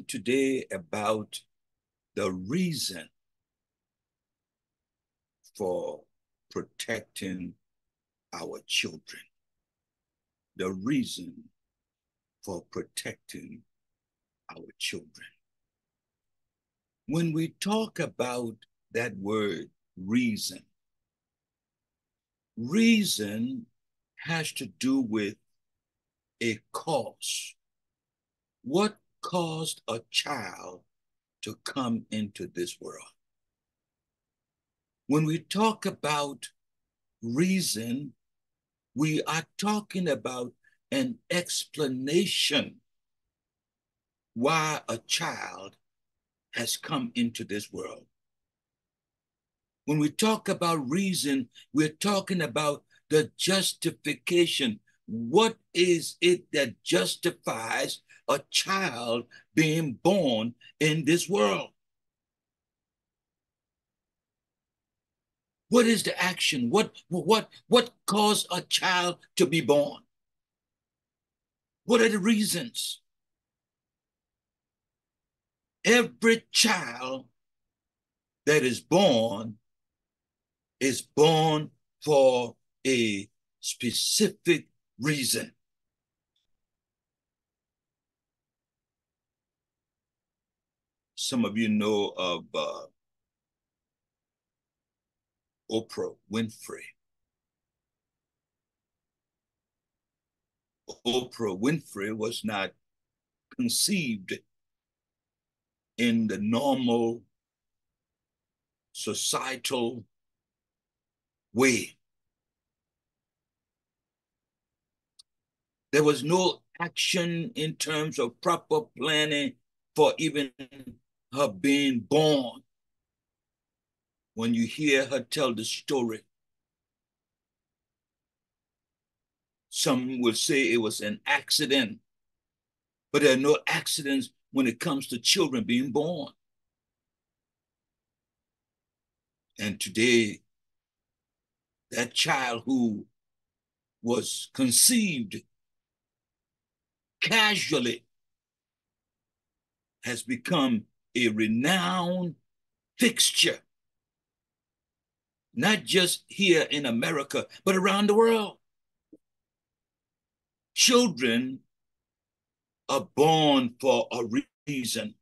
today about the reason for protecting our children. The reason for protecting our children. When we talk about that word reason, reason has to do with a cause. What caused a child to come into this world? When we talk about reason, we are talking about an explanation why a child has come into this world. When we talk about reason, we're talking about the justification. What is it that justifies a child being born in this world? What is the action? What what what caused a child to be born? What are the reasons? Every child that is born is born for a specific reason. Some of you know of uh, Oprah Winfrey. Oprah Winfrey was not conceived in the normal societal way. There was no action in terms of proper planning for even her being born. When you hear her tell the story, some will say it was an accident, but there are no accidents when it comes to children being born. And today, that child who was conceived casually has become a renowned fixture, not just here in America, but around the world. Children are born for a reason.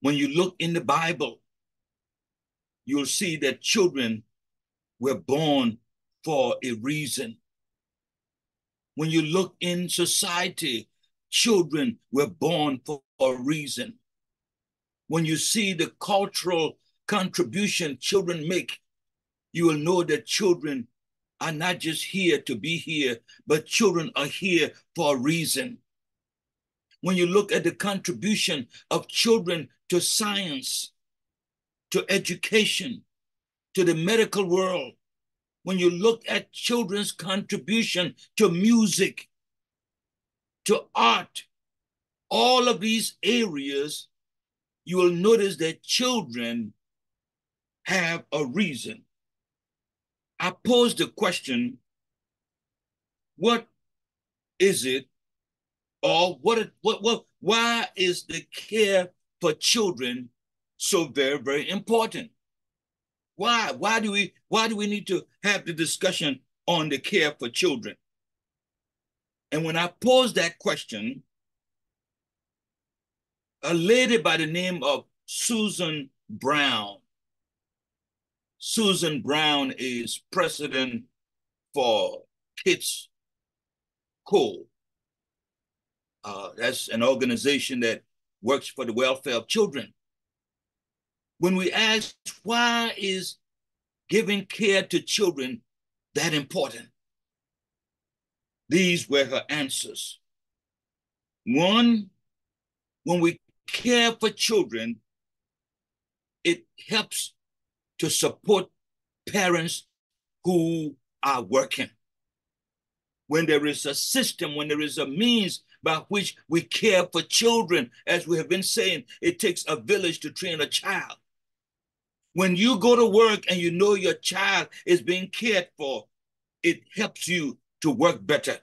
When you look in the Bible, you'll see that children were born for a reason. When you look in society, children were born for a reason. When you see the cultural contribution children make, you will know that children are not just here to be here, but children are here for a reason. When you look at the contribution of children to science, to education, to the medical world, when you look at children's contribution to music, to art, all of these areas, you will notice that children have a reason. I posed the question what is it, or what, what, what, why is the care for children so very, very important. Why? Why do we why do we need to have the discussion on the care for children? And when I posed that question, a lady by the name of Susan Brown. Susan Brown is president for Kids Co. Uh, that's an organization that works for the welfare of children when we ask why is giving care to children that important? These were her answers. One, when we care for children, it helps to support parents who are working. When there is a system, when there is a means by which we care for children, as we have been saying, it takes a village to train a child. When you go to work and you know your child is being cared for, it helps you to work better.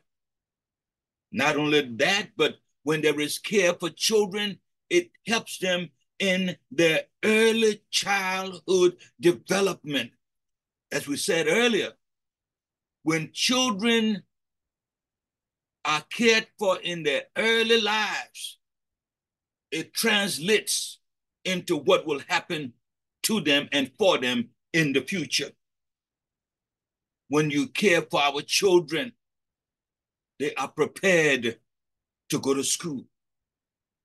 Not only that, but when there is care for children, it helps them in their early childhood development. As we said earlier, when children are cared for in their early lives, it translates into what will happen to them and for them in the future. When you care for our children, they are prepared to go to school.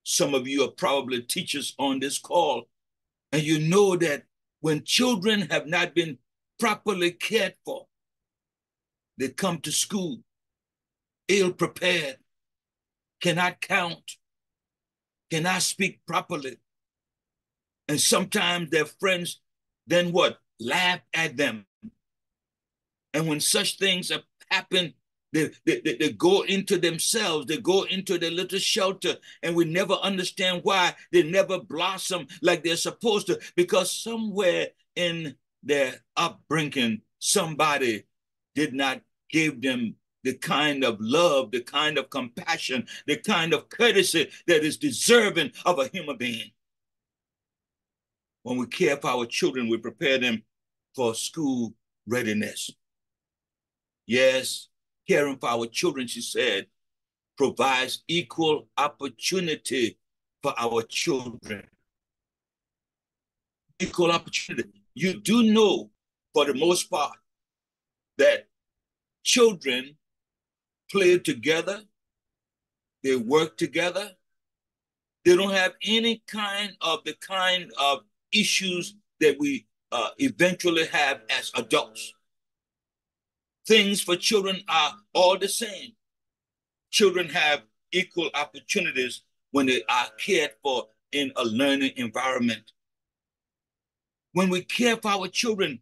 Some of you are probably teachers on this call, and you know that when children have not been properly cared for, they come to school ill prepared, cannot count, cannot speak properly. And sometimes their friends then what? Laugh at them. And when such things have happened, they, they, they, go into themselves, they go into their little shelter, and we never understand why they never blossom like they're supposed to, because somewhere in their upbringing, somebody did not give them the kind of love, the kind of compassion, the kind of courtesy that is deserving of a human being. When we care for our children, we prepare them for school readiness. Yes, caring for our children, she said, provides equal opportunity for our children. Equal opportunity. You do know, for the most part, that children play together, they work together. They don't have any kind of the kind of issues that we uh, eventually have as adults. Things for children are all the same. Children have equal opportunities when they are cared for in a learning environment. When we care for our children,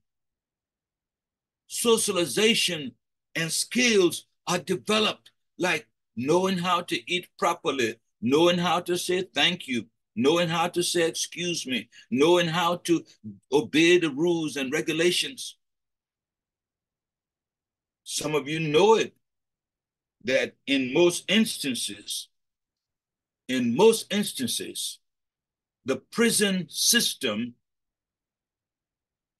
socialization and skills are developed, like knowing how to eat properly, knowing how to say thank you, knowing how to say excuse me, knowing how to obey the rules and regulations. Some of you know it, that in most instances, in most instances, the prison system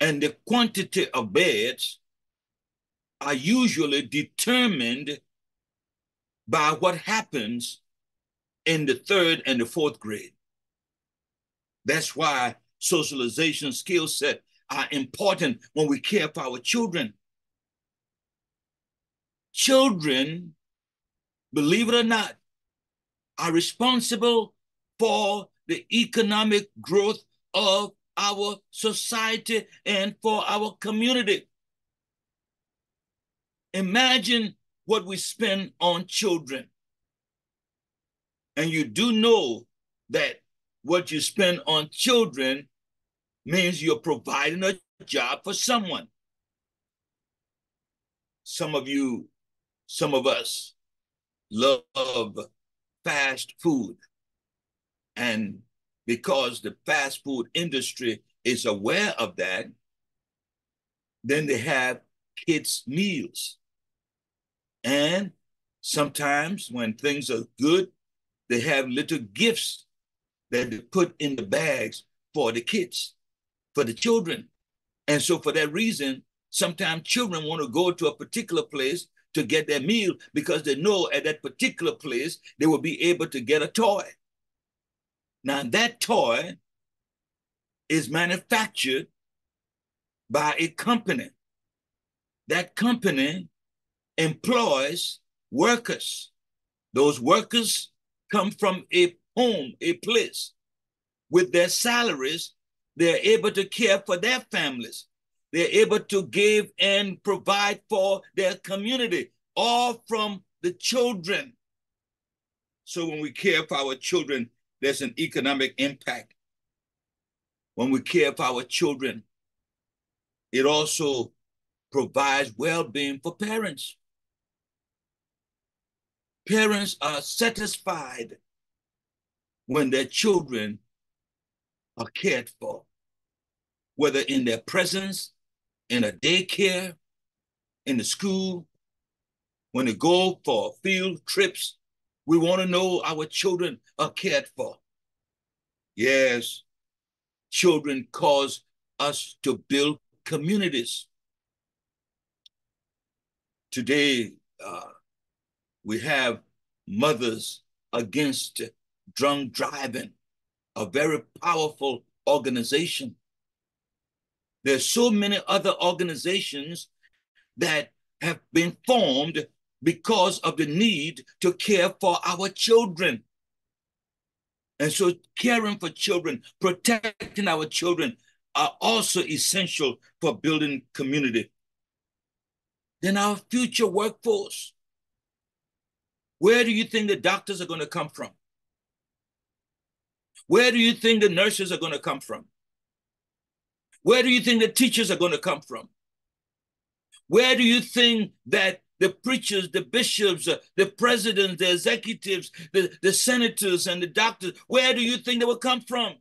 and the quantity of beds are usually determined by what happens in the third and the fourth grade. That's why socialization skill set are important when we care for our children. Children, believe it or not, are responsible for the economic growth of our society and for our community. Imagine what we spend on children. And you do know that what you spend on children means you're providing a job for someone. Some of you, some of us love fast food. And because the fast food industry is aware of that, then they have kids' meals. And sometimes when things are good, they have little gifts that they put in the bags for the kids, for the children. And so for that reason, sometimes children want to go to a particular place to get their meal because they know at that particular place they will be able to get a toy. Now that toy is manufactured by a company. That company employs workers. Those workers come from a home, a place. With their salaries, they're able to care for their families. They're able to give and provide for their community, all from the children. So when we care for our children, there's an economic impact. When we care for our children, it also provides well-being for parents. Parents are satisfied when their children are cared for, whether in their presence, in a daycare, in the school, when they go for field trips, We want to know our children are cared for. Yes, children cause us to build communities. Today, uh, we have Mothers Against Drunk Driving, a very powerful organization. There's so many other organizations that have been formed because of the need to care for our children. And so caring for children, protecting our children are also essential for building community. Then our future workforce. Where do you think the doctors are going to come from? Where do you think the nurses are going to come from? Where do you think the teachers are going to come from? Where do you think that the preachers, the bishops, uh, the presidents, the executives, the, the senators, and the doctors, where do you think they will come from?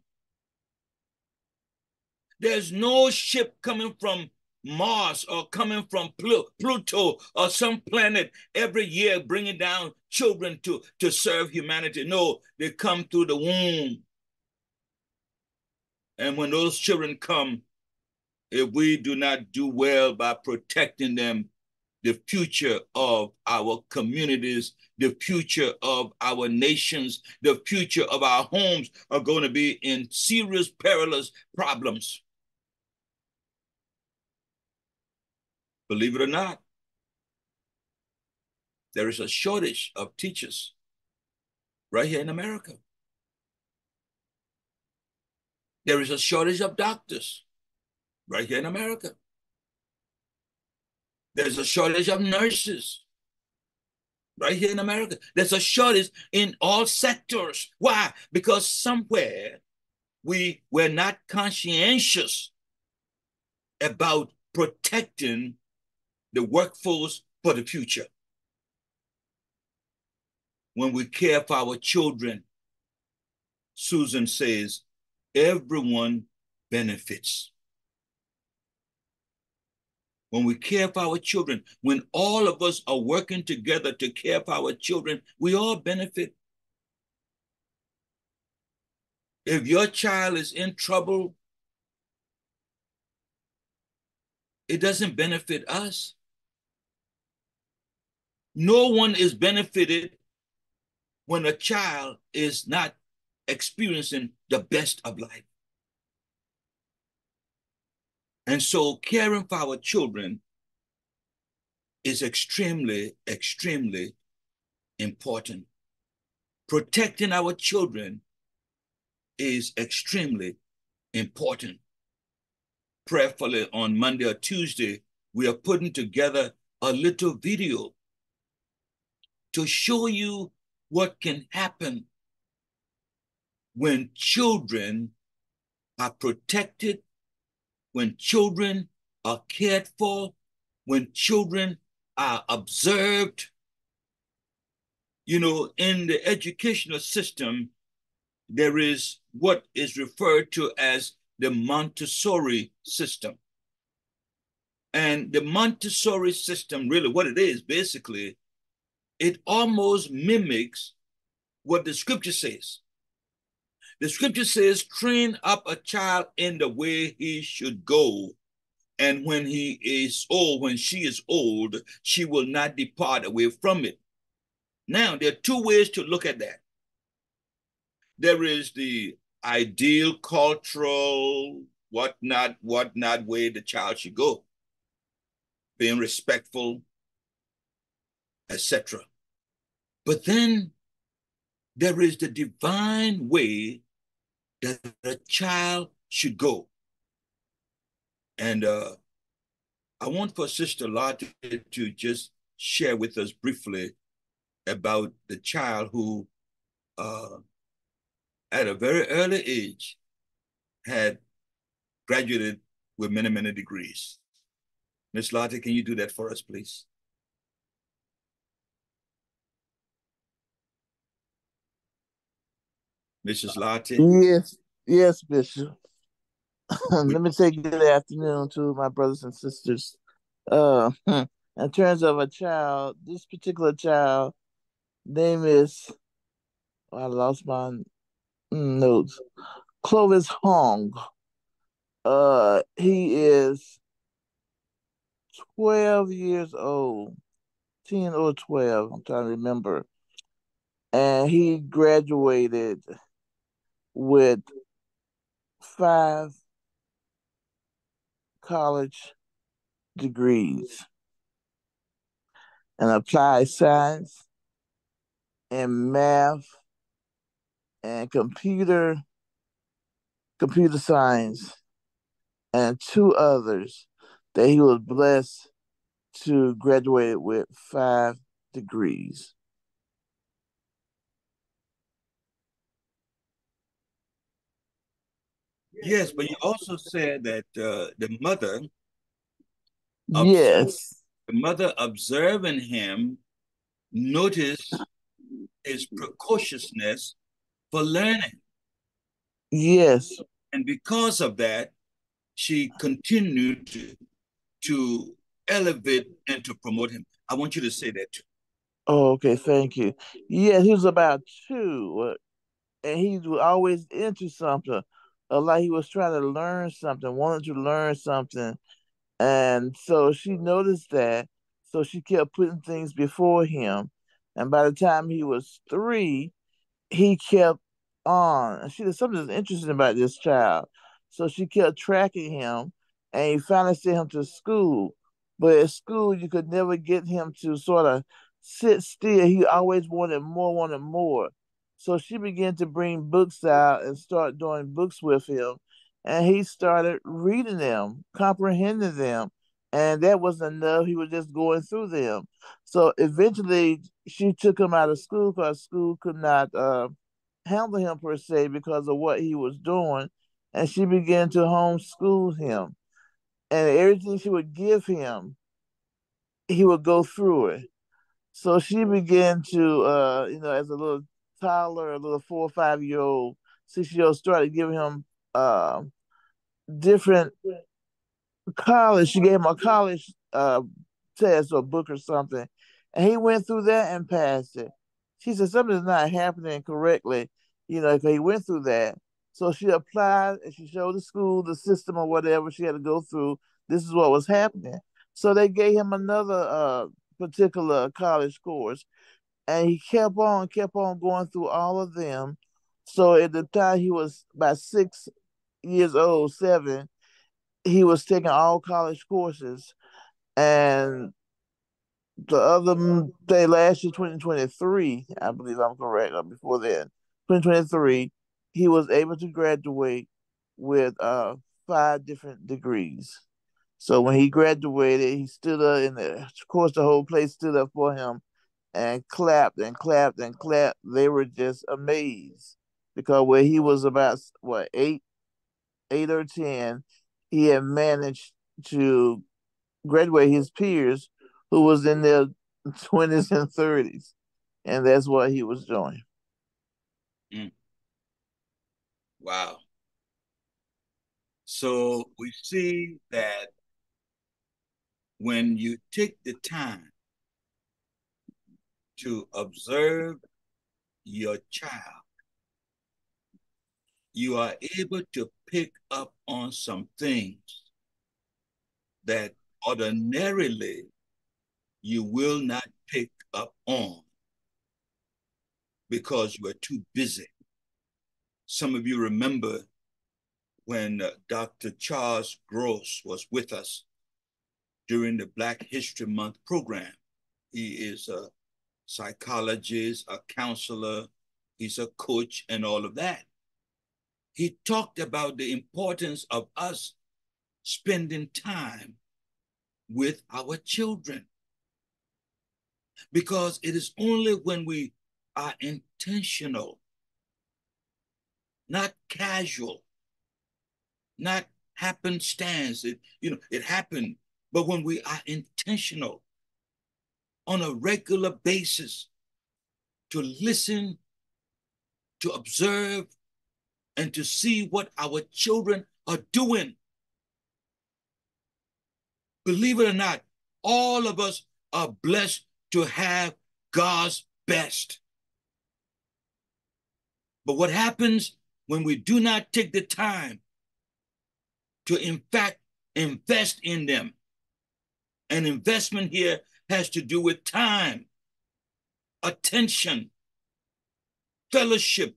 There's no ship coming from Mars or coming from Pluto or some planet every year bringing down children to, to serve humanity. No, they come through the womb. And when those children come, if we do not do well by protecting them, the future of our communities, the future of our nations, the future of our homes are going to be in serious, perilous problems. Believe it or not, there is a shortage of teachers right here in America. There is a shortage of doctors right here in America. There's a shortage of nurses right here in America. There's a shortage in all sectors. Why? Because somewhere we were not conscientious about protecting the workforce for the future. When we care for our children, Susan says, everyone benefits when we care for our children, when all of us are working together to care for our children, we all benefit. If your child is in trouble, it doesn't benefit us. No one is benefited when a child is not experiencing the best of life. And so caring for our children is extremely, extremely important. Protecting our children is extremely important. Prayerfully on Monday or Tuesday, we are putting together a little video to show you what can happen when children are protected when children are cared for, when children are observed. You know, in the educational system, there is what is referred to as the Montessori system. And the Montessori system, really, what it is basically, it almost mimics what the scripture says. The scripture says, train up a child in the way he should go. And when he is old, when she is old, she will not depart away from it. Now, there are two ways to look at that. There is the ideal cultural, whatnot, whatnot way the child should go, being respectful, etc. But then there is the divine way that a child should go. And uh, I want for Sister Lartey to just share with us briefly about the child who, uh, at a very early age, had graduated with many, many degrees. Miss Lartey, can you do that for us, please? Mrs. Lartey? Yes, yes, Bishop. Let me say good afternoon to my brothers and sisters. Uh, in terms of a child, this particular child Name is I lost my notes. Clovis Hung. Uh, he is 12 years old, 10 or 12, I'm trying to remember. And he graduated with five college degrees and applied science and math and computer computer science and two others that he was blessed to graduate with five degrees. Yes, but you also said that uh, the mother. Yes. The mother observing him noticed his precociousness for learning. Yes. And because of that, she continued to, to elevate and to promote him. I want you to say that too. Oh, okay. Thank you. Yeah, he was about two, uh, and he was always into something. Uh, like he was trying to learn something, wanted to learn something. And so she noticed that. So she kept putting things before him. And by the time he was three, he kept on. And she said something interesting about this child. So she kept tracking him and he finally sent him to school. But at school, you could never get him to sort of sit still. He always wanted more, wanted more. So she began to bring books out and start doing books with him. And he started reading them, comprehending them. And that wasn't enough. He was just going through them. So eventually, she took him out of school because school could not uh, handle him per se because of what he was doing and she began to homeschool him. And everything she would give him, he would go through it. So she began to, uh, you know, as a little toddler, a little four or five year old, six year old, started giving him uh, different college. She gave him a college uh, test or book or something, and he went through that and passed it. She said something's not happening correctly, you know, because he went through that. So she applied and she showed the school the system or whatever she had to go through. This is what was happening. So they gave him another uh, particular college course, and he kept on, kept on going through all of them. So at the time he was about six years old, seven, he was taking all college courses, and the other day last year, 2023, I believe I'm correct, or before then, 2023, he was able to graduate with uh, five different degrees. So when he graduated, he stood up, and of course the whole place stood up for him and clapped and clapped and clapped. They were just amazed because when he was about what eight, eight or ten, he had managed to graduate his peers who was in their twenties and thirties, and that's what he was doing. Mm. Wow. So we see that when you take the time to observe your child, you are able to pick up on some things that ordinarily you will not pick up on because you are too busy some of you remember when uh, Dr. Charles Gross was with us during the Black History Month program. He is a psychologist, a counselor, he's a coach, and all of that. He talked about the importance of us spending time with our children. Because it is only when we are intentional not casual, not happenstance. It, you know, it happened, but when we are intentional on a regular basis to listen, to observe, and to see what our children are doing. Believe it or not, all of us are blessed to have God's best. But what happens when we do not take the time to, in fact, invest in them? An investment here has to do with time, attention, fellowship,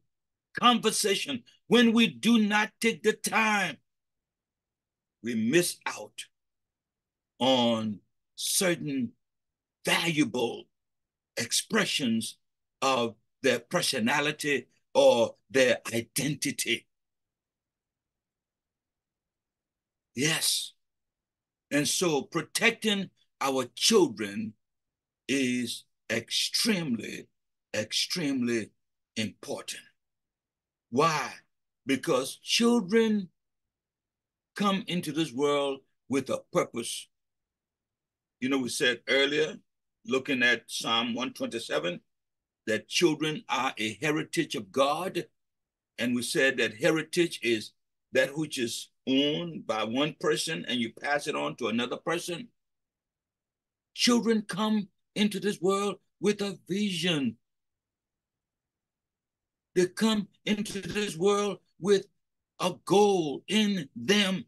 conversation. When we do not take the time, we miss out on certain valuable expressions of their personality or their identity. Yes. And so protecting our children is extremely, extremely important. Why? Because children come into this world with a purpose. You know, we said earlier, looking at Psalm 127, that children are a heritage of God. And we said that heritage is that which is owned by one person and you pass it on to another person. Children come into this world with a vision. They come into this world with a goal in them.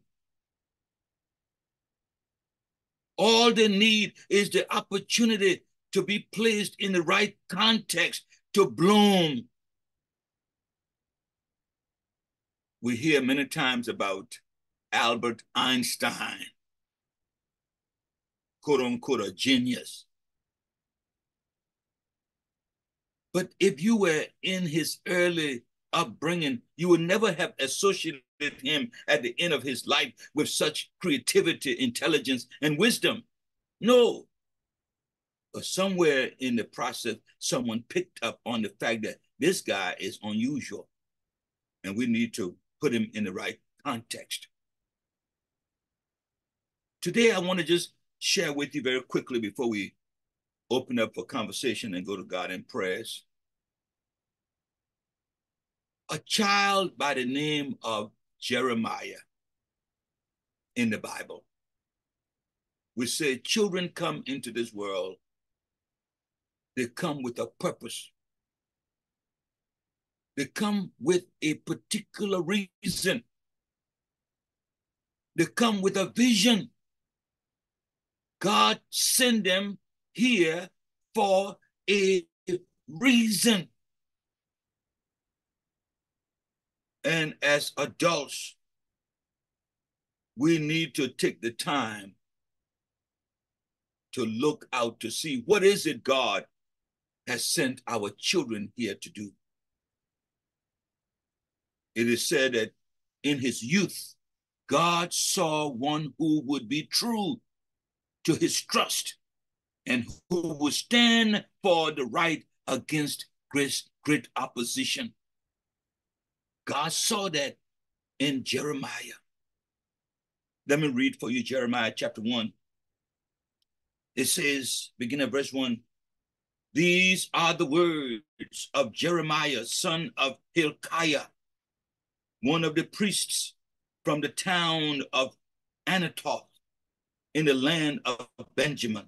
All they need is the opportunity to be placed in the right context to bloom. We hear many times about Albert Einstein, quote unquote, a genius. But if you were in his early upbringing, you would never have associated him at the end of his life with such creativity, intelligence, and wisdom. No. But somewhere in the process, someone picked up on the fact that this guy is unusual and we need to put him in the right context. Today, I want to just share with you very quickly before we open up for conversation and go to God in prayers. A child by the name of Jeremiah in the Bible. We say children come into this world, they come with a purpose. They come with a particular reason. They come with a vision. God sent them here for a reason. And as adults, we need to take the time to look out to see what is it God has sent our children here to do. It is said that in his youth, God saw one who would be true to his trust and who would stand for the right against great, great opposition. God saw that in Jeremiah. Let me read for you Jeremiah chapter 1. It says, beginning at verse 1 These are the words of Jeremiah, son of Hilkiah, one of the priests from the town of Anathoth in the land of Benjamin.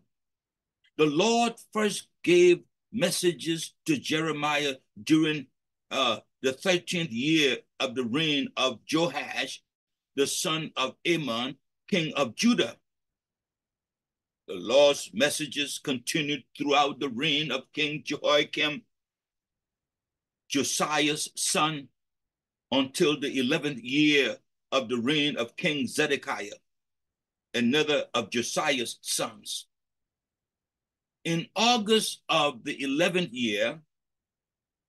The Lord first gave messages to Jeremiah during uh, the 13th year of the reign of Joash, the son of Amon, king of Judah. The Lord's messages continued throughout the reign of King Jehoiakim, Josiah's son, until the 11th year of the reign of King Zedekiah, another of Josiah's sons. In August of the 11th year,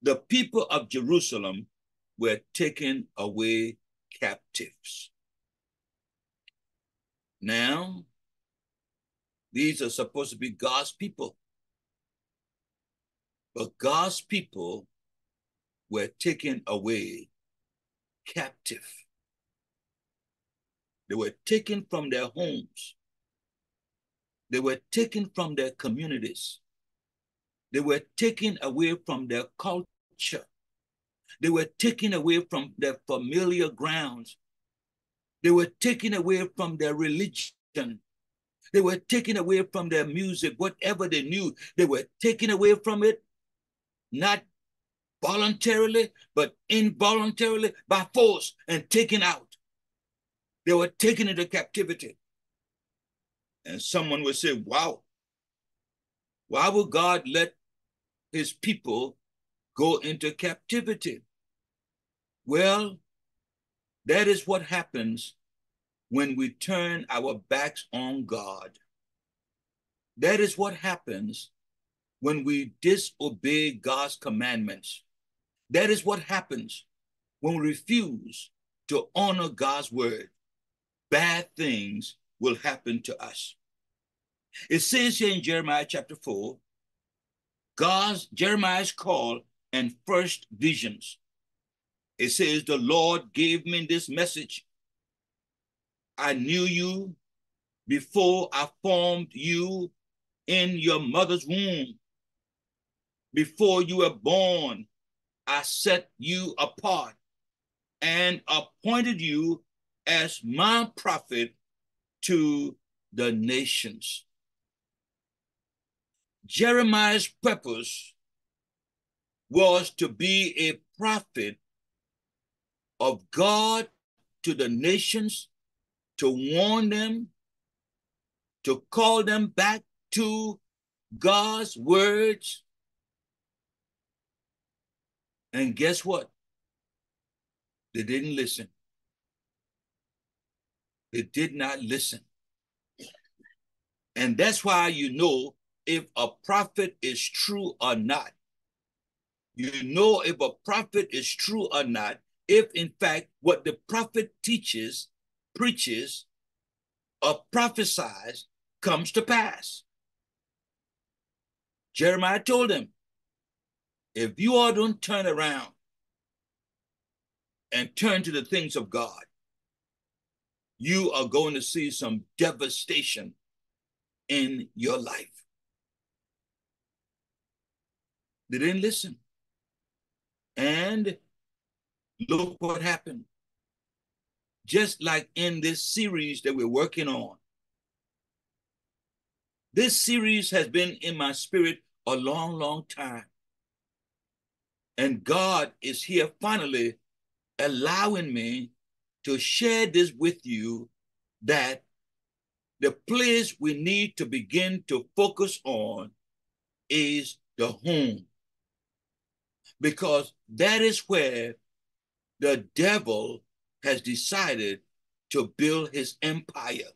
the people of Jerusalem were taken away captives. Now, these are supposed to be God's people. But God's people were taken away captive. They were taken from their homes. They were taken from their communities. They were taken away from their culture. They were taken away from their familiar grounds. They were taken away from their religion. They were taken away from their music, whatever they knew, they were taken away from it, not voluntarily, but involuntarily by force and taken out. They were taken into captivity. And someone would say, wow, why would God let his people go into captivity? Well, that is what happens when we turn our backs on God. That is what happens when we disobey God's commandments. That is what happens when we refuse to honor God's word. Bad things will happen to us. It says here in Jeremiah chapter 4, God's Jeremiah's call and first visions. It says, The Lord gave me this message. I knew you before I formed you in your mother's womb. Before you were born, I set you apart and appointed you as my prophet to the nations. Jeremiah's purpose was to be a prophet of God to the nations, to warn them, to call them back to God's words. And guess what? They didn't listen. They did not listen. And that's why you know if a prophet is true or not. You know if a prophet is true or not, if in fact what the prophet teaches, preaches, or prophesies comes to pass. Jeremiah told him, if you all don't turn around and turn to the things of God, you are going to see some devastation in your life. They didn't listen. And look what happened. Just like in this series that we're working on. This series has been in my spirit a long, long time. And God is here finally allowing me to share this with you that the place we need to begin to focus on is the home because that is where the devil has decided to build his empire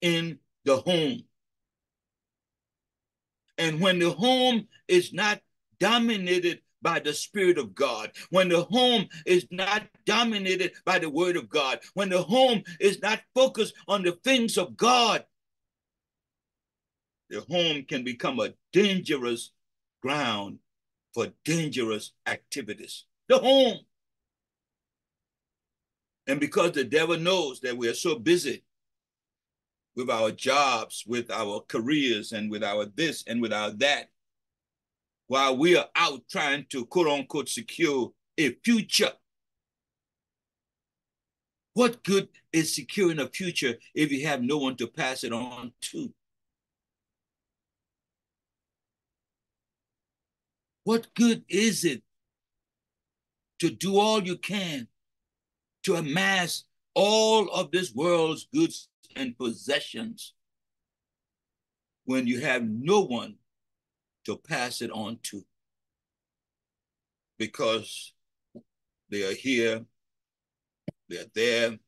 in the home. And when the home is not dominated by the Spirit of God, when the home is not dominated by the Word of God, when the home is not focused on the things of God, the home can become a dangerous ground for dangerous activities. The home. And because the devil knows that we are so busy with our jobs, with our careers, and with our this and with our that, while we are out trying to quote unquote secure a future. What good is securing a future if you have no one to pass it on to? What good is it to do all you can to amass all of this world's goods and possessions when you have no one to pass it on to? Because they are here, they're there,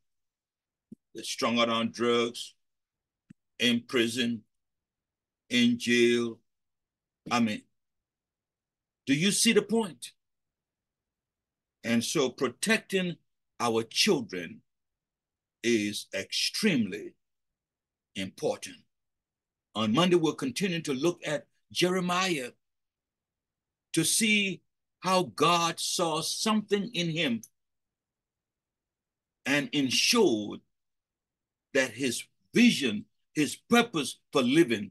they're strung out on drugs, in prison, in jail. I mean, do you see the point? And so protecting our children is extremely important. On Monday, we'll continue to look at Jeremiah to see how God saw something in him and ensured that his vision, his purpose for living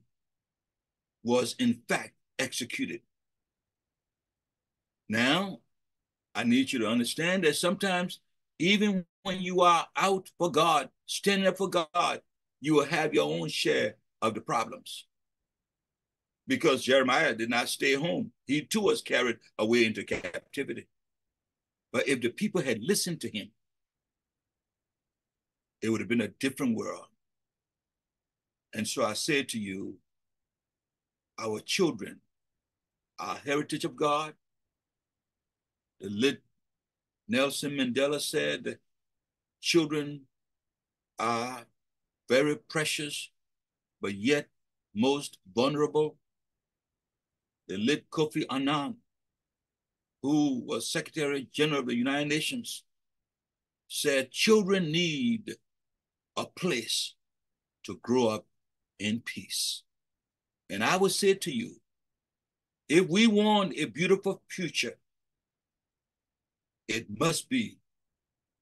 was in fact executed. Now, I need you to understand that sometimes, even when you are out for God, standing up for God, you will have your own share of the problems. Because Jeremiah did not stay home. He too was carried away into captivity. But if the people had listened to him, it would have been a different world. And so I say to you, our children, our heritage of God, the lit Nelson Mandela said that children are very precious, but yet most vulnerable. The late Kofi Annan, who was Secretary General of the United Nations, said children need a place to grow up in peace. And I would say to you, if we want a beautiful future, it must be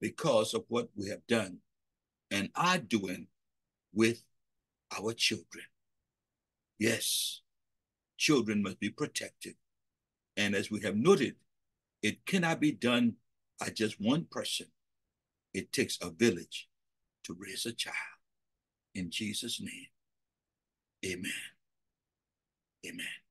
because of what we have done and are doing with our children. Yes, children must be protected. And as we have noted, it cannot be done by just one person. It takes a village to raise a child. In Jesus' name, amen. Amen.